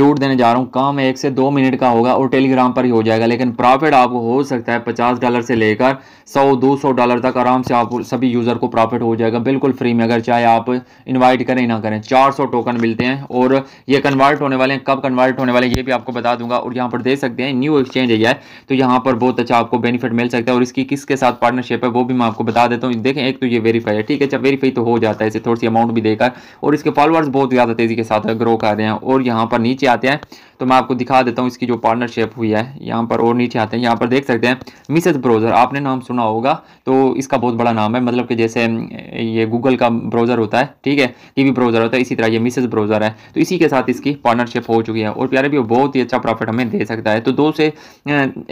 लूट देने जा रहा हूँ। काम एक से दो मिनट का होगा और टेलीग्राम पर ही हो जाएगा, लेकिन प्रॉफिट आपको हो सकता है पचास डॉलर से लेकर सौ, दो सौ डॉलर तक आराम से आप सभी यूज़र को प्रॉफिट हो जाएगा। बिल्कुल फ्री में अगर चाहे आप इन्वाइट करें, ना करें। चार सौ टोकन मिलते हैं और ये कन्वर्ट होने वाले हैं। कब कन्वर्ट होने वाले हैं, ये भी आपको बता दूँगा और यहाँ पर देख सकते हैं न्यू एक्सचेंज है। तो यहाँ पर बहुत अच्छा आपको बेनिफिट मिल सकता है और इसकी किसके साथ पार्टनरशिप है, वो भी मैं आपको बता देता हूँ। देखें, एक तो ये वेरीफाई है, ठीक है अच्छा वेरीफाई तो हो जाता है इसे, थोड़ी सी अमाउंट भी देकर और इसके फॉलोअर्स बहुत ज़्यादा तेज़ी के साथ ग्रो कर रहे हैं और यहाँ पर नीचे आते हैं। तो मैं आपको दिखा देता हूँ इसकी जो पार्टनरशिप हुई है। यहाँ पर और नीचे आते हैं। यहाँ पर देख सकते हैं मिसेज ब्राउज़र आपने नाम सुना होगा। तो इसका बहुत बड़ा नाम है। मतलब कि जैसे ये गूगल का ब्राउज़र होता है, ठीक है? टीवी ब्राउज़र होता है, इसी तरह ये मिसेज ब्राउज़र है। तो इसी के साथ इसकी पार्टनरशिप हो चुकी है। और प्यारे भी बहुत ही अच्छा प्रॉफिट हमें दे सकता है। तो दो से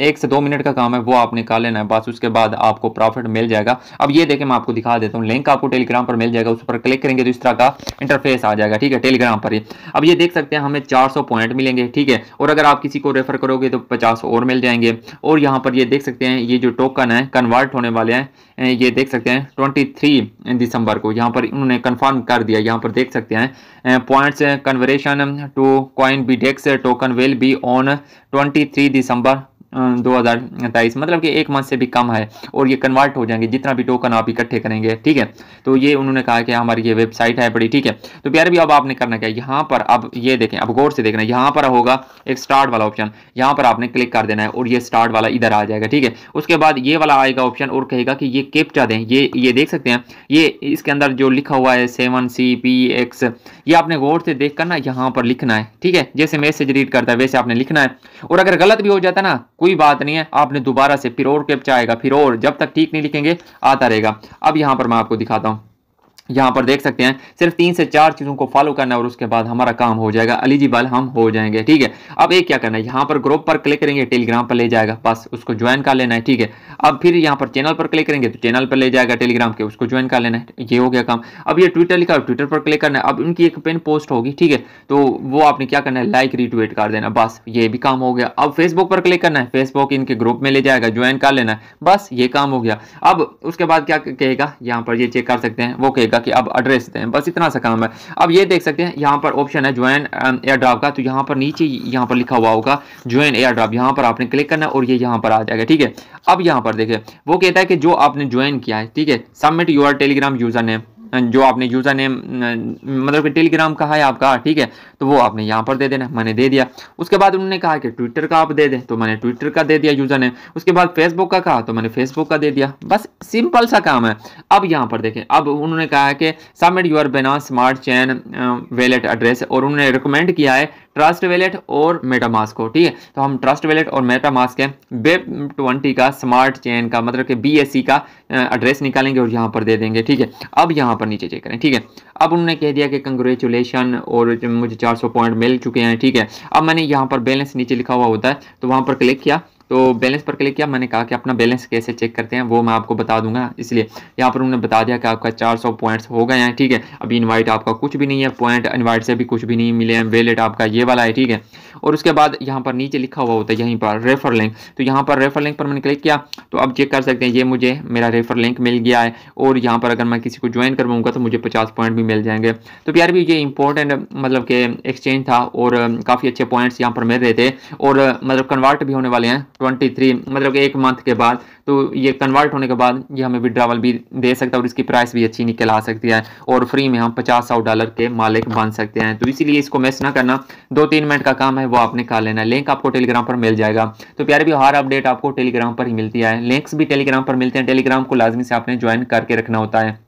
एक से दो मिनट का काम है, वो आप निकाल लेना है। बस उसके बाद आपको प्रॉफिट मिल जाएगा। अब ये देखें, मैं आपको दिखा देता हूँ। लिंक आपको टेलीग्राम पर मिल जाएगा। उस पर क्लिक करेंगे तो इस तरह का इंटरफेस आ जाएगा, ठीक है? टेलीग्राम पर ही। अब ये देख सकते हैं, हमें चार पॉइंट मिलेंगे, ठीक है? और अगर आप किसी को रेफर करोगे तो पचास और मिल जाएँगे। और यहाँ पर ये देख सकते हैं, ये जो टोकन है कन्वर्ट होने वाले हैं ये देख सकते हैं ट्वेंटी थ्री दिसंबर को। यहाँ पर उन्होंने कन्फर्म कर दिया। यहाँ पर देख सकते हैं points conversion to coin B token will be on twenty December. दो हज़ार तेईस मतलब कि एक मंथ से भी कम है और ये कन्वर्ट हो जाएँगे, जितना भी टोकन आप इकट्ठे करेंगे, ठीक है? तो ये उन्होंने कहा कि हमारी ये वेबसाइट है बड़ी, ठीक है? तो प्यारे भी अब आपने करना क्या? यहाँ पर अब ये देखें, अब गौर से देखना, यहाँ पर होगा एक स्टार्ट वाला ऑप्शन यहाँ पर आपने क्लिक कर देना है और ये स्टार्ट वाला इधर आ जाएगा, ठीक है? उसके बाद ये वाला आएगा ऑप्शन और कहेगा कि ये कैप्चा दें, ये ये देख सकते हैं, ये इसके अंदर जो लिखा हुआ है सेवन सी पी एक्स ये आपने गौर से देख कर ना यहाँ पर लिखना है, ठीक है? जैसे मैसेज रीड करता है, वैसे आपने लिखना है। और अगर गलत भी हो जाता ना कोई बात नहीं है, आपने दोबारा से फिर और कैप्चा आएगा फिर और जब तक ठीक नहीं लिखेंगे, आता रहेगा। अब यहाँ पर मैं आपको दिखाता हूँ। यहाँ पर देख सकते हैं, सिर्फ़ तीन से चार चीज़ों को फॉलो करना है और उसके बाद हमारा काम हो जाएगा। एलिजिबल हम हो जाएँगे, ठीक है? अब एक क्या करना है? यहाँ पर ग्रुप पर क्लिक करेंगे टेलीग्राम पर ले जाएगा, बस उसको ज्वाइन कर लेना है, ठीक है? अब फिर यहाँ पर चैनल पर क्लिक करेंगे तो चैनल पर ले जाएगा टेलीग्राम के, उसको ज्वाइन कर लेना है, ये हो गया काम। अब ये ट्विटर लिखा ट्विटर पर क्लिक करना है, अब उनकी एक पेन पोस्ट होगी, ठीक है? तो वो आपने क्या करना है? लाइक रिट्वीट कर देना, बस ये भी काम हो गया। अब फेसबुक पर क्लिक करना है फेसबुक इनके ग्रुप में ले जाएगा ज्वाइन कर लेना है, बस ये काम हो गया। अब उसके बाद क्या कहेगा? यहाँ पर ये चेक कर सकते हैं, वो कहेगा कि अब एड्रेस दें, बस इतना सा काम है। अब ये देख सकते हैं, यहाँ पर ऑप्शन है ज्वाइन एयर ड्राफ का तो यहाँ पर नीचे यहाँ पर लिखा हुआ होगा ज्वाइन एयर ड्राफ यहाँ पर आपने क्लिक करना और ये यहाँ पर आ जाएगा, ठीक है? अब यहाँ पर देखें वो कहता है कि जो आपने ज्वाइन किया है, ठीक है? Submit your Telegram user name जो आपने यूज़र नेम मतलब कि टेलीग्राम का है आपका, ठीक है तो वो आपने यहाँ पर दे देना, मैंने दे दिया। उसके बाद उन्होंने कहा कि ट्विटर का आप दे दें तो मैंने ट्विटर का दे दिया यूज़र नेम उसके बाद फेसबुक का कहा तो मैंने फेसबुक का दे दिया। बस सिंपल सा काम है। अब यहाँ पर देखें, अब उन्होंने कहा कि सबमिट यूर बिना स्मार्ट चैन वेलेट एड्रेस और उन्होंने रिकमेंड किया है ट्रस्ट वेलेट और मेटामास्क को, ठीक है? तो हम ट्रस्ट वेलेट और मेटामास्क है वेब ट्वेंटी का स्मार्ट चेन का मतलब कि बी का एड्रेस निकालेंगे और यहाँ पर दे देंगे, ठीक है? अब यहाँ पर नीचे चेक करें, ठीक है? अब उन्होंने कह दिया कि कंग्रेचुलेशन और मुझे 400 पॉइंट मिल चुके हैं, ठीक है? अब मैंने यहाँ पर बैलेंस नीचे लिखा हुआ होता है तो वहाँ पर क्लिक किया तो बैलेंस पर क्लिक किया, मैंने कहा कि अपना बैलेंस कैसे चेक करते हैं, वो मैं आपको बता दूँगा। इसलिए यहाँ पर उन्होंने बता दिया कि आपका 400 पॉइंट्स हो गए हैं, ठीक है? अभी इनवाइट आपका कुछ भी नहीं है पॉइंट इन्वाइट से भी कुछ भी नहीं मिले हैं वेलेट आपका ये वाला है, ठीक है? और उसके बाद यहाँ पर नीचे लिखा हुआ होता है, यहीं पर रेफर लिंक तो यहाँ पर रेफर लिंक पर मैंने क्लिक किया तो अब चेक कर सकते हैं, ये मुझे मेरा रेफर लिंक मिल गया है। और यहाँ पर अगर मैं किसी को ज्वाइन करवाऊँगा तो मुझे पचास पॉइंट भी मिल जाएँगे। तो प्यार भी ये इंपॉर्टेंट मतलब कि एक्सचेंज था और काफ़ी अच्छे पॉइंट्स यहाँ पर मिल रहे थे। और मतलब कन्वर्ट भी होने वाले हैं। ट्वेंटी मतलब कि एक मंथ के बाद तो ये कन्वर्ट होने के बाद ये हमें विड्रावल भी दे सकता है और इसकी प्राइस भी अच्छी निकल आ सकती है और फ्री में हम पचास सौ डॉलर के मालिक बन सकते हैं। तो इसीलिए इसको मिस ना करना। दो तीन मिनट का काम है, वो आपने कर लेना। लिंक आपको टेलीग्राम पर मिल जाएगा। तो प्यारे भी हर अपडेट आपको टेलीग्राम पर ही मिलती है। लिंक्स भी टेलीग्राम पर मिलते हैं। टेलीग्राम को लाजमी से आपने ज्वाइन करके रखना होता है।